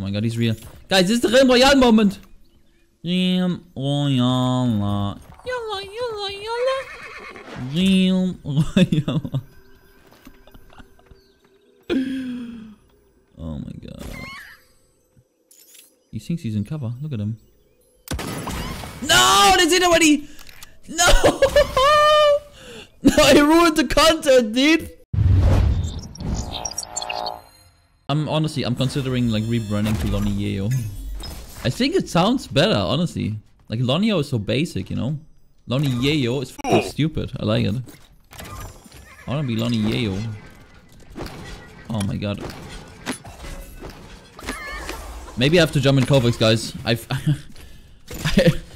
Oh my god, he's real. Guys, this is the Realm Royale moment. Realm Royale. Yalla, yalla, yalla. Royale. oh my god. He thinks he's in cover. Look at him. No, that's it already. No. no, I ruined the content, dude. I'm honestly, I'm considering like rebranding to Lonnie Yeo. I think it sounds better, honestly. Like Lonnieyo is so basic, you know? Lonnie Yeo is oh. stupid. I like it. I wanna be Lonnie Yeo. Oh my god. Maybe I have to jump in Kovacs, guys. I've...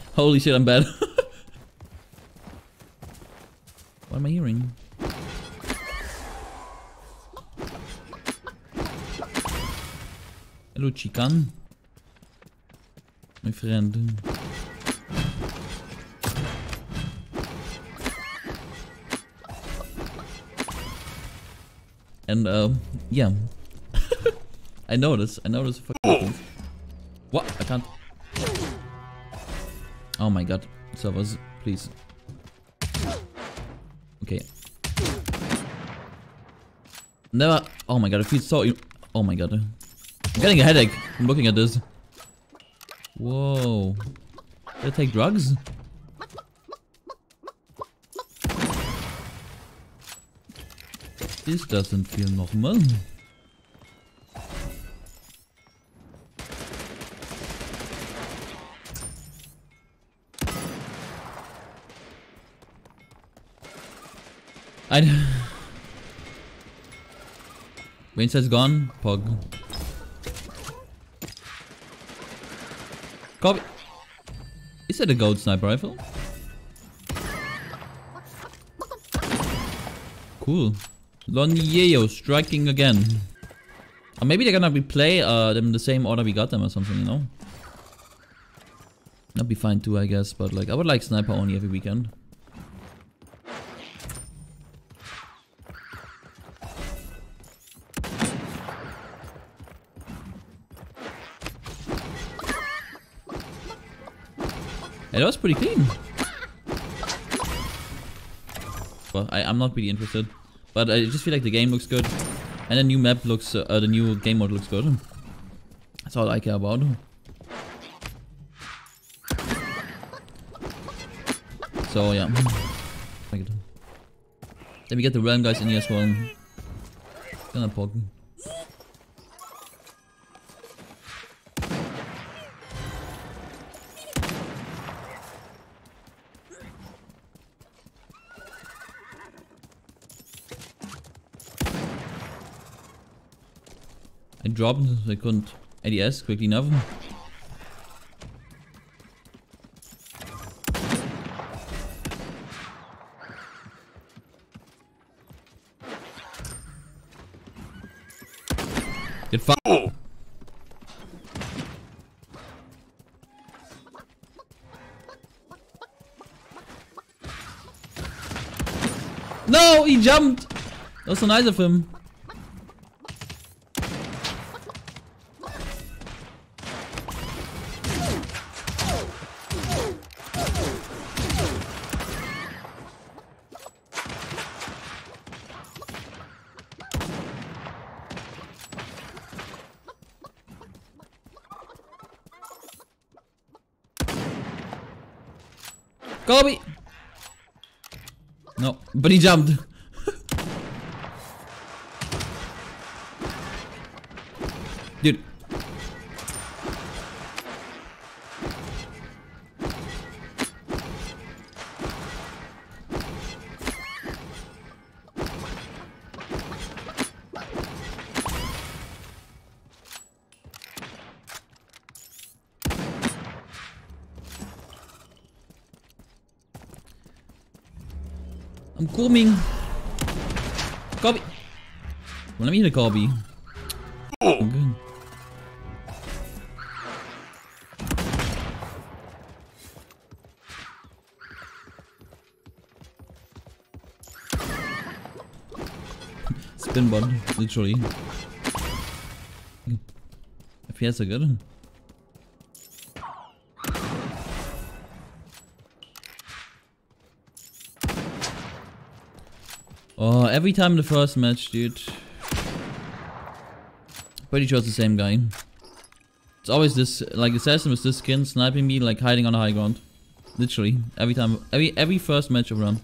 Holy shit, I'm bad. what am I hearing? Chicken. My friend. And, um, yeah. I noticed. I noticed. What? I can't. Oh my god. Servers, please. Okay. Never. Oh my god, it feels so. Oh my god. I'm getting a headache from looking at this. Whoa. Did I take drugs? This doesn't feel normal. I. Vincent's gone. Pug. Copy. Is it a gold sniper rifle? Cool. Lonnieyo striking again. Or maybe they're gonna replay uh, them the same order we got them or something, you know? That'd be fine too, I guess, but like, I would like sniper only every weekend. It was pretty clean. Well, I, I'm not really interested. But I just feel like the game looks good. And the new map looks, uh, the new game mode looks good. That's all I care about. So yeah. Let me get the realm guys in here as well. Gonna poke. I dropped, I couldn't ADS quickly enough. Get fucked. No, he jumped. That was so nice of him. Kobe! No, he jumped. I'm coming. Copy. Well, me oh. hit a copy. Oh. Spin bud, literally. I FPS are good. Oh, every time the first match, dude. Pretty sure it's the same guy. It's always this, like, assassin with this skin sniping me, like, hiding on the high ground. Literally. Every time, every every first match of run.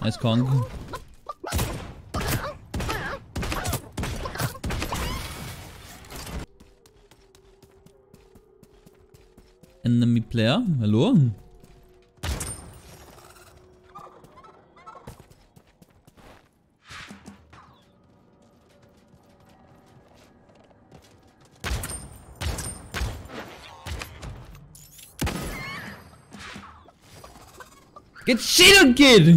Nice Kong. Player, hallo? On, kid!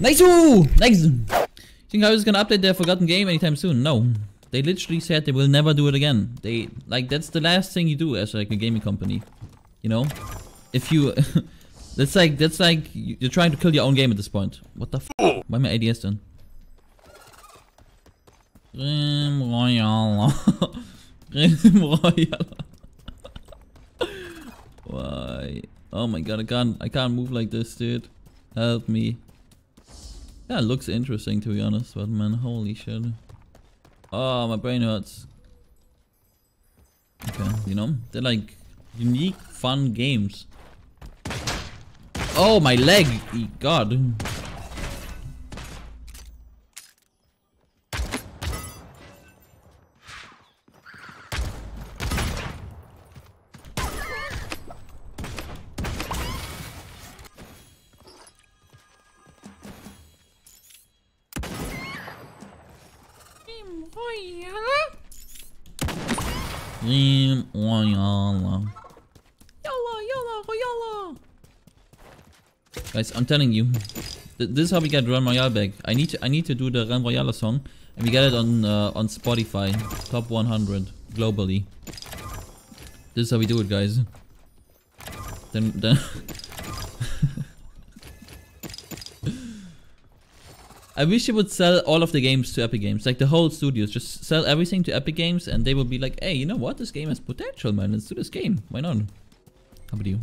Nice! Nice! You think I was gonna update their forgotten game anytime soon? No. They literally said they will never do it again. They, like, that's the last thing you do as like a gaming company. You know? If you... that's like, that's like, you're trying to kill your own game at this point. What the f***? Why my ADS done? Rim Royale. Why? Oh my god, I can't I can't move like this, dude. Help me. Yeah, looks interesting to be honest, but man, holy shit. Oh, my brain hurts. Okay, you know, they're like unique, fun games. Oh, my leg! God. Guys, I'm telling you, th this is how we get Run Royale back. I need to, I need to do the Run Royale song, and we get it on uh, on Spotify, top 100 globally. This is how we do it, guys. Then, then. I wish you would sell all of the games to Epic Games, like the whole studios. Just sell everything to Epic Games and they will be like, hey, you know what? This game has potential, man. Let's do this game. Why not? How about you?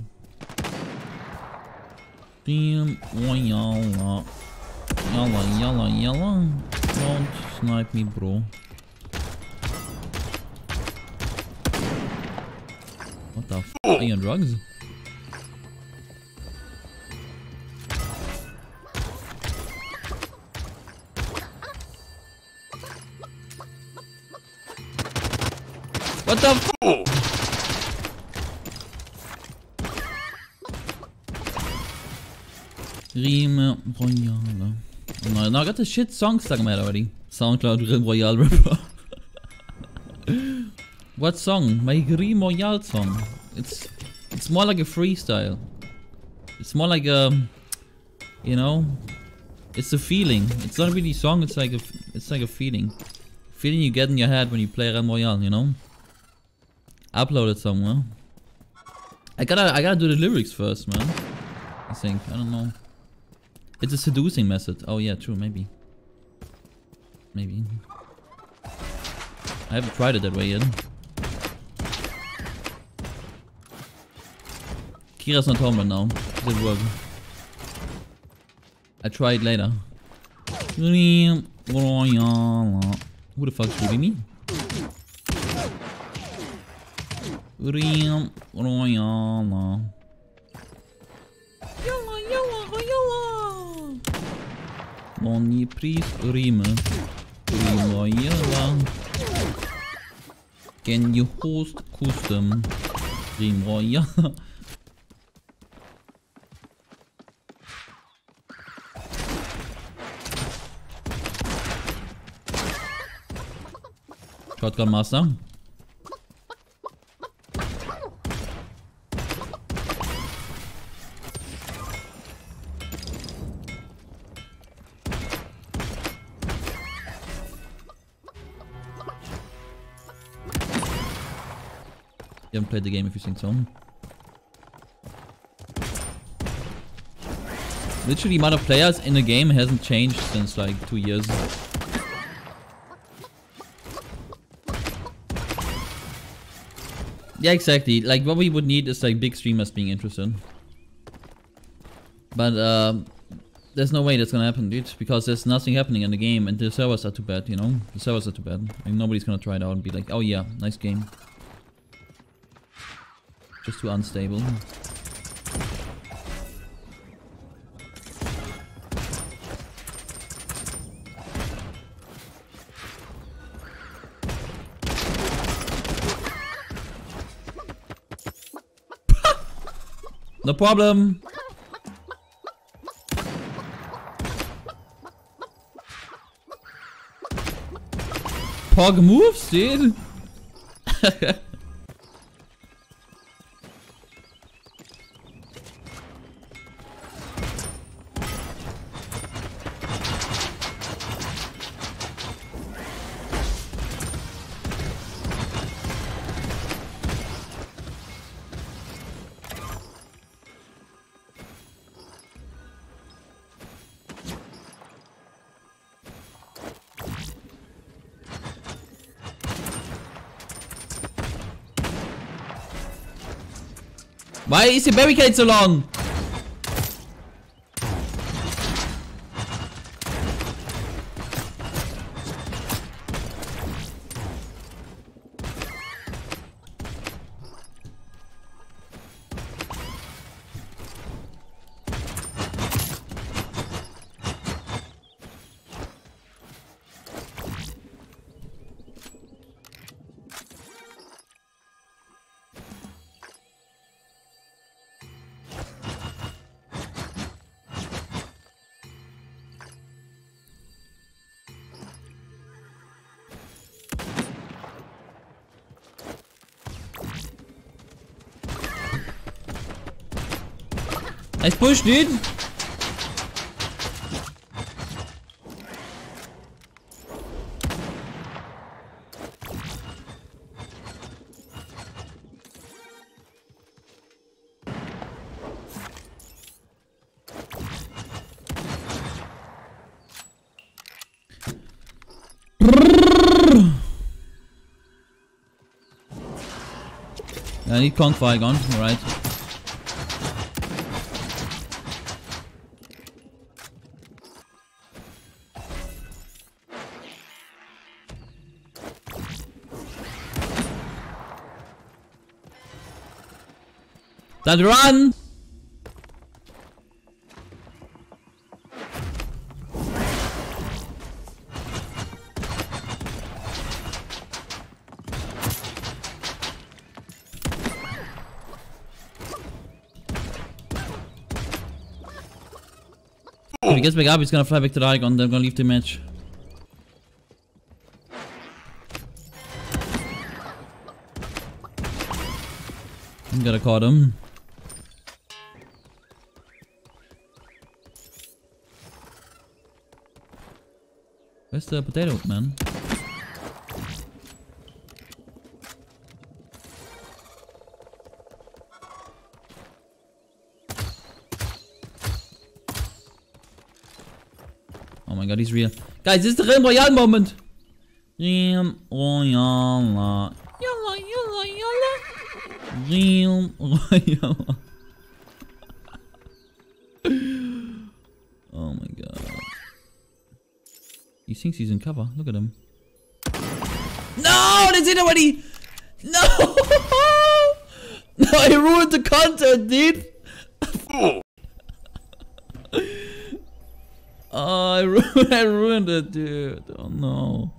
Damn, yalla. Yalla, yalla, yalla. Don't snipe me, bro. What the f? Are you on drugs? What the f- Rime Royale. Oh no, I got the shit song stuck in my head already. SoundCloud Royale what song? My Rime Royale song. It's it's more like a freestyle. It's more like a, you know, it's a feeling. It's not really a song. It's like a, it's like a feeling, feeling you get in your head when you play Rime Royale. You know. Upload it somewhere. I gotta I gotta do the lyrics first, man. I think. I don't know. It's a seducing method. Oh yeah, true, maybe. Maybe. I haven't tried it that way yet. Kira's not home right now. Didn't work. I try it later. Who the fuck should be me? Royala. Lonnie, please rim. Rim Royala. Can you host custom? Rim Royala. Shotgun Master. Haven't played the game if you think so. Literally, amount of players in the game hasn't changed since like two years. Yeah, exactly. Like, what we would need is like big streamers being interested. But um, there's no way that's gonna happen, dude, because there's nothing happening in the game, and the servers are too bad. You know, the servers are too bad. Like, nobody's gonna try it out and be like, "Oh yeah, nice game." Just too unstable. no problem. Pog moves, dude. Why is the barricade so long? Nice push, dude. I need Kong Fire alright. Dad, run! If he gets back up, he's gonna fly back to the icon, they're gonna leave the match. I'm gonna caught him. Where's the potato, man? Oh my god, he's real. Guys, this is the Realm Royale moment! Realm Royale. Yalla, yalla, yalla. Realm Royale. oh my god. He thinks he's in cover. Look at him. No! That's it! No! no, I ruined the content, dude! oh, I ruined, I ruined it, dude. Oh no.